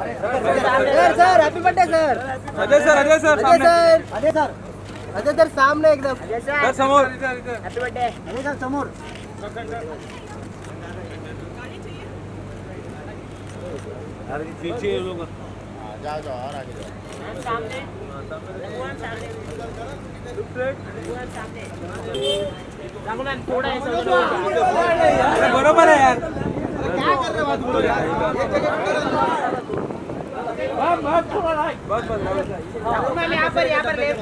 Sir sir happy birthday sir Ajay sir Ajay sir Ajay sir Ajay sir Ajay sir सामने एकदम. Sir समोर. Happy birthday Ajay sir. समोर पीछे लोग जाओ जाओ और आगे जाओ अरे बरोबर आहे यार. बस बस यहाँ पर यहाँ पर ले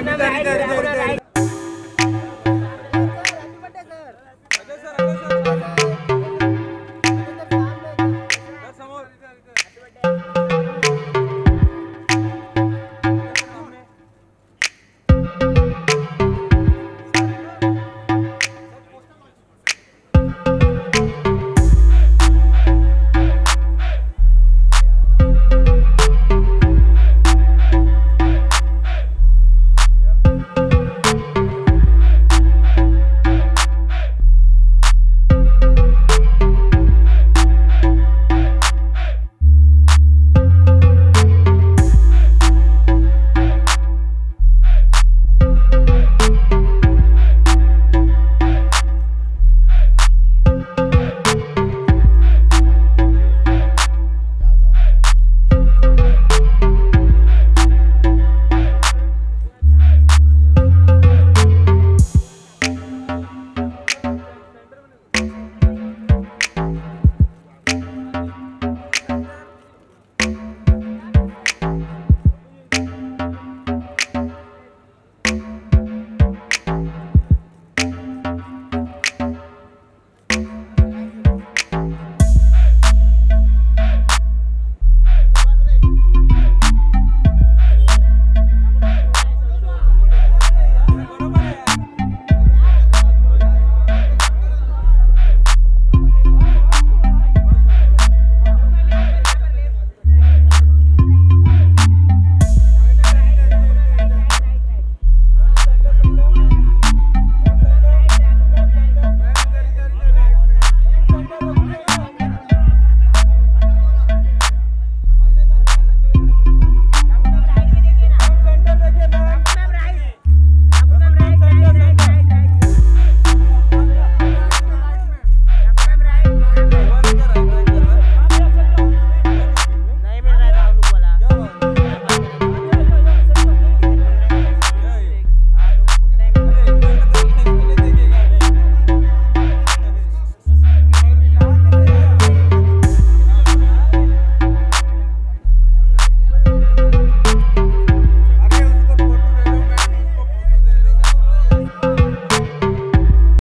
इधर इधर इधर